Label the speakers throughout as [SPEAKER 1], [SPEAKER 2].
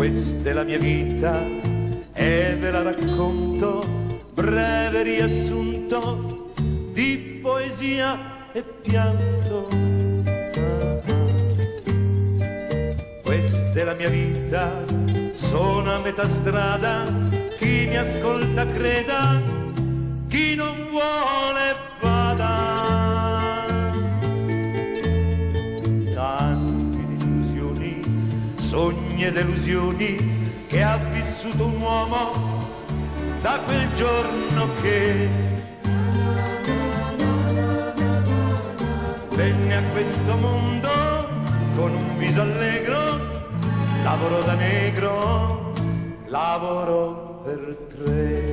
[SPEAKER 1] la mia vita e ve la racconto, breve riassunto di poesia e pianto. Questa è la mia vita, sono a metà strada, chi mi ascolta creda, chi non vuole vada. Illusioni che ha vissuto un uomo da quel giorno che venne a questo mondo con un viso allegro, lavoro da negro, lavoro per tre.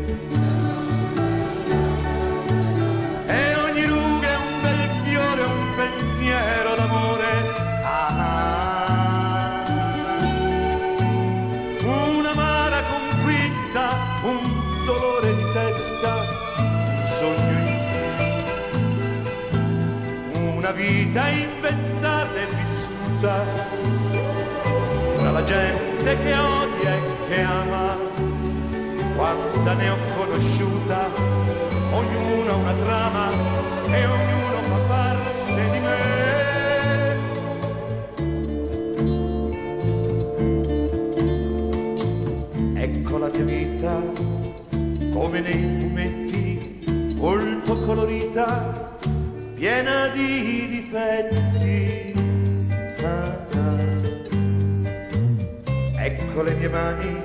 [SPEAKER 1] Dolore di testa, un sogno in una vita inventata e vissuta tra la gente che odia e che ama. Quanta ne ho conosciuta, come nei fumetti, molto colorita, piena di difetti. Ah, ah. Ecco le mie mani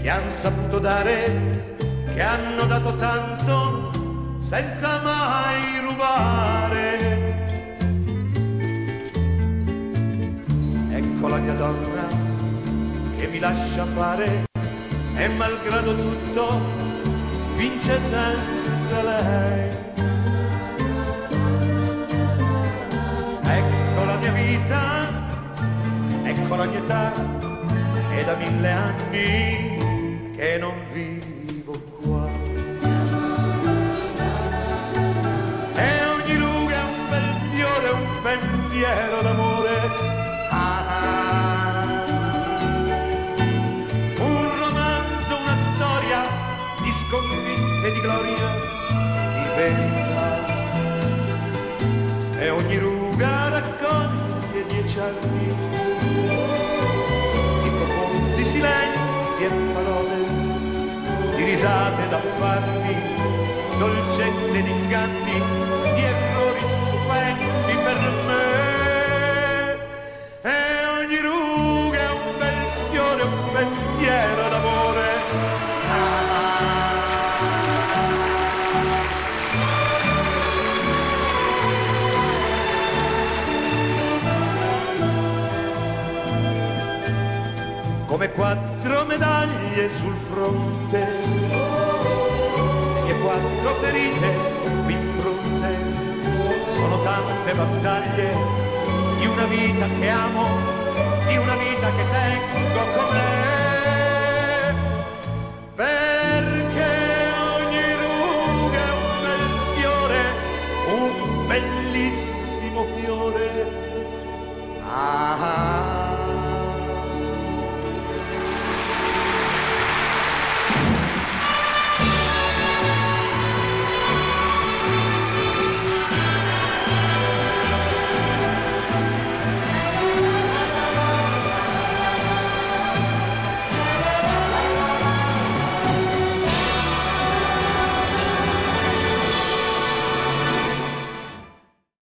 [SPEAKER 1] che han saputo dare, che hanno dato tanto senza mai rubare. Ecco la mia donna che mi lascia fare e malgrado tutto vince sempre lei. Ecco la mia vita, ecco la mia età, è da mille anni che non vivo qua. E ogni ruga è un bel fiore, un pensiero d'amore. Di gloria, di verità. E ogni ruga raccoglie dieci anni di profondi silenzi e parole, di risate da farmi, dolcezze ed inganni, di errori stupendi per me. Come quattro medaglie sul fronte, mie quattro ferite qui in fronte, sono tante battaglie di una vita che amo, di una vita che tengo con me, perché ogni ruga è un bel fiore, un bellissimo fiore. Ah,